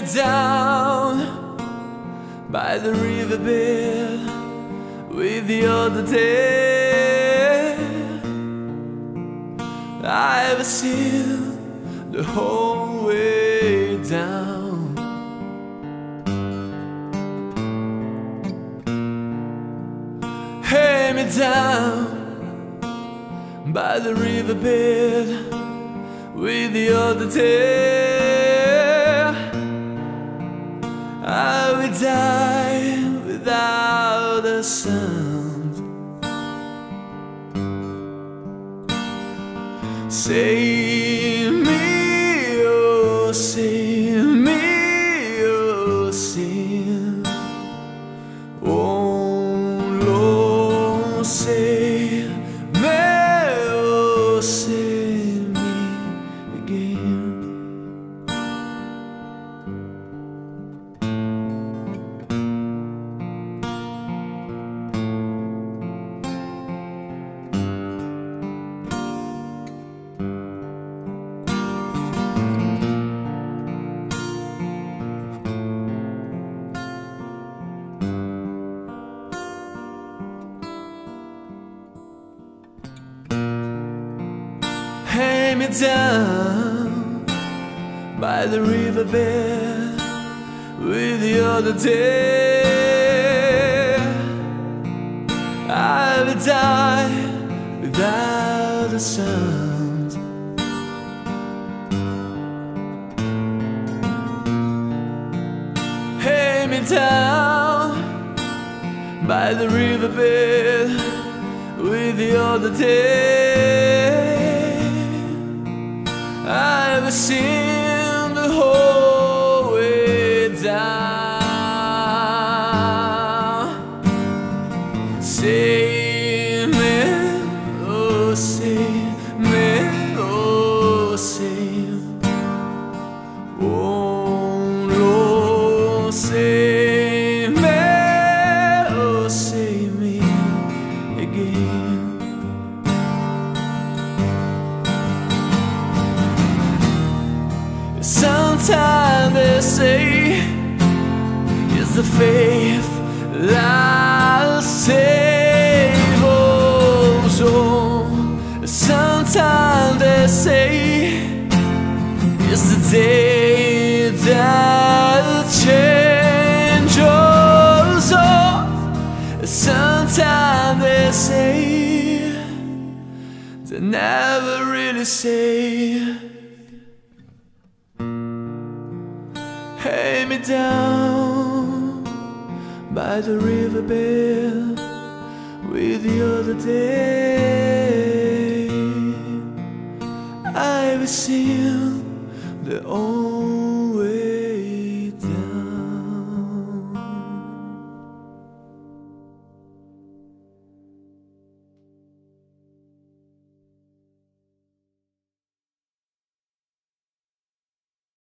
me down by the riverbed with the other day. I've seen the whole way down. Hey me down by the riverbed with the other day. Sound. Save me, oh, save me, oh, save. Oh, um Lord, save Hang me down by the riverbed with the other day. I will die without a sound. Hang me down by the riverbed with the other day. I've seen the faith that saves oh, us all. Sometimes they say it's the day that changes oh, all. Sometimes they say they never really say. Hey me down by the riverbed with the other day. I've seen the old